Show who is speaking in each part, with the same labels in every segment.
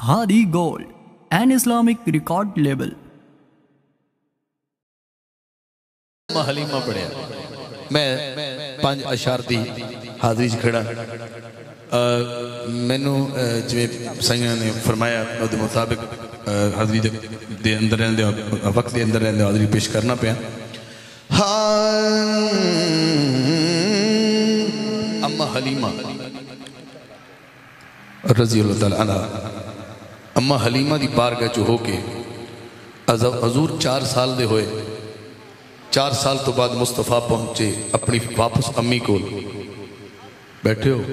Speaker 1: Hadi Gold, an Islamic record label.
Speaker 2: ਮੈਂ ਹਲੀਮਾ ਪੜਿਆ ਮੈਂ ਪੰਜ ਅਸ਼ਾਰ ਦੀ ਹਾਜ਼ਰੀ 'ਚ ਖੜਾ ਅ, ਮੈਨੂੰ ਅ, ਜਿਵੇਂ ਸਾਈਆਂ ਨੇ ਫਰਮਾਇਆ ਉਹਦੇ ਮੁਤਾਬਿਕ ਅ, ਹਾਜ਼ਰੀ ਦੇ ਦੇ ਅੰਦਰ ਰਹਿੰਦੇ ਹੋ- ਵਕਤ ਦੇ ਅੰਦਰ ਰਹਿੰਦੇ ਹੋ ਹਾਜ਼ਰੀ ਪੇਸ਼ ਕਰਨਾ ਪਿਆ
Speaker 3: ਹਾਂ
Speaker 2: ਅੰਮਾ ਹਲੀਮਾ ਰਜ਼ੀ ਅੱਲਾਹ ਤਾਲਾ ਅਨਹਾ ਅੰਮਾ ਹਲੀਮਾ ਦੀ ਬਾਰਗਾਹ 'ਚ ਹੋ ਕੇ ਅਜ਼- ਹਜ਼ੂਰ 4 ਸਾਲ ਦੇ ਹੋਏ 4 ਸਾਲ ਤੋਂ ਬਾਅਦ ਮੁਸਤਫਾ ਪਹੁੰਚੇ ਆਪਣੀ ਵਾਪਸ ਅੰਮੀ ਕੋਲ ਬੈਠੇ ਹੋ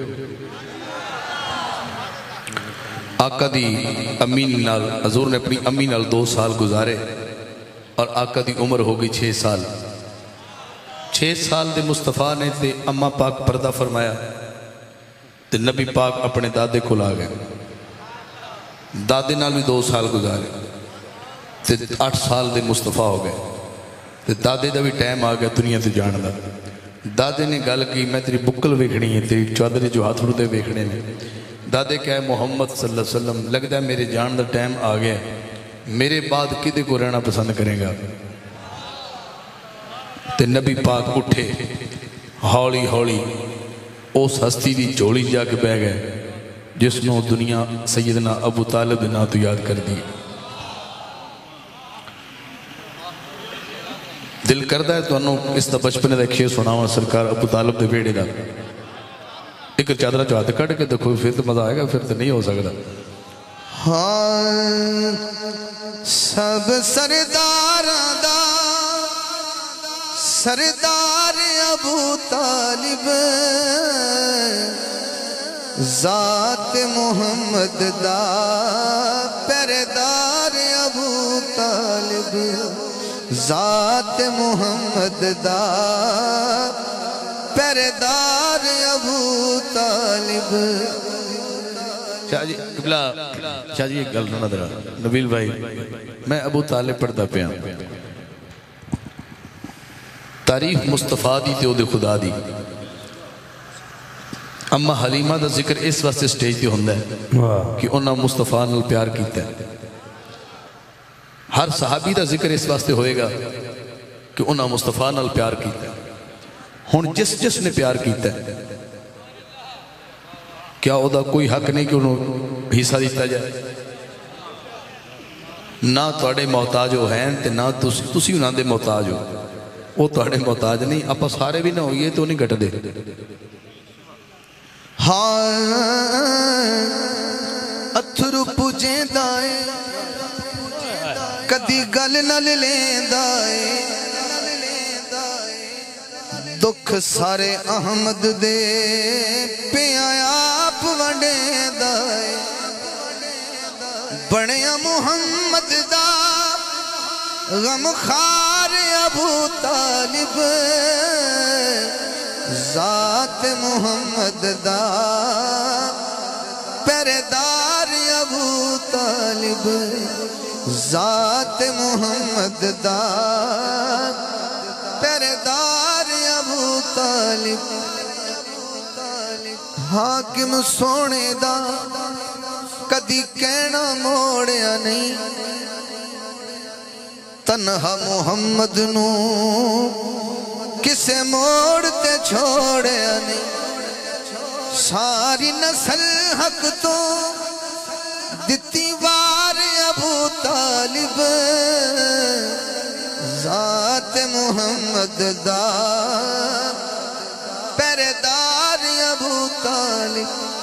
Speaker 2: ਆਕਾ ਦੀ ਅੰਮੀ ਨਾਲ ਹਜ਼ੂਰ ਨੇ ਆਪਣੀ ਅੰਮੀ ਨਾਲ 2 ਸਾਲ ਗੁਜ਼ਾਰੇ ਔਰ ਆਕਾ ਦੀ ਉਮਰ ਹੋ ਗਈ 6 ਸਾਲ 6 ਸਾਲ ਦੇ ਮੁਸਤਫਾ ਨੇ ਤੇ ਅੰਮਾ ਪਾਕ ਪਰਦਾ ਫਰਮਾਇਆ ਤੇ ਨਬੀ ਪਾਕ ਆਪਣੇ ਦਾਦੇ ਕੋਲ ਆ ਗਏ दादे नाल भी दो साल गुजारे तो अठ साल दे मुस्तफ़ा हो गए। तो दादे का भी टाइम आ गया दुनिया से जान का दादे ने गल की, मैं तेरी बुकल वेखनी है, तेरी चौधरी जो हाथ उड़ते वेखने में दादे कह, मुहम्मद सल्ला वसलम लगता मेरे जान का टाइम आ गया मेरे बाद कि रहना पसंद करेगा? तो नबी पाक उठे हौली हौली उस हस्ती की झोली जाग बह गए। जिसनों दुनिया सैदना अबू तालब ना तो याद कर दी। दिल करता है तो इसका बचपने का खेल सुनावा सरकार अबू तालब के बेड़े का एक चादरा चो हाथ कट के देखो फिर तो मज़ा आएगा, फिर तो नहीं हो सकता
Speaker 3: हाँ सब सरदार सरदार अबू तालिब। ज़ात मोहम्मद दा पैरदार अबू तालिब। ज़ात मोहम्मद दा पैरदार अबू तालिब।
Speaker 2: शाह एक गल नज़र नबील भाई, मैं अबू तालिब पढ़ता पिया। तारीफ़ मुस्तफ़ा दी ते खुदा दी। अम्मा हलीमा का ज़िक्र इस वास्ते स्टेज पर होंगे कि उन्होंने मुस्तफ़ा न प्यार किया हर साहबी का ज़िक्र इस वास्ते होएगा कि उन्होंने मुस्तफ़ा न प्यार किया हूँ। जिस जिसने प्यार किया क्या वह कोई हक नहीं कि उन्होंने हिस्सा दिता जाए? ना थोड़े मोहताज हो हैं तो ना तुम उन्होंने मोहताज हो। वो थोड़े मोहताज नहीं आप सारे भी ना होइए तो नहीं घटते
Speaker 3: ਹਾਂ ਅਥਰੂ ਪੁਜੇਂਦਾ ਏ ਕਦੀ ਗੱਲ ਨਾਲ ਲੈਂਦਾ ਏ ਦੁੱਖ ਸਾਰੇ ਅਹਮਦ ਦੇ ਪਿਆ ਆਪ ਵੰਡੇਂਦਾ ਏ ਬਣਿਆ ਮੁਹੰਮਦ ਦਾ ਗਮ ਖਾਰ ਅਬੂ ਤਾਲਿਬ ਜ਼ਾਤ ਮੁਹੰਮਦ ਦਾ ਪਹਿਰੇਦਾਰ ਅਬੂ ਤਾਲਿਬ, ਜ਼ਾਤ ਮੁਹੰਮਦ ਦਾ ਪਹਿਰੇਦਾਰ ਅਬੂ ਤਾਲਿਬ। ਹਾਕਿਮ ਸੋਹਣੇ ਦਾ ਕਦੀ ਕਹਿਣਾ ਮੋੜਿਆ ਨਹੀਂ। ਤਨਹਾ ਮੁਹੰਮਦ ਨੂੰ किसे मोड़ते छोड़े नहीं? सारी नस्ल हक तो दिती वार अबू तालिब। जात मुहम्मद दा। पैरेदार अबू तालिब।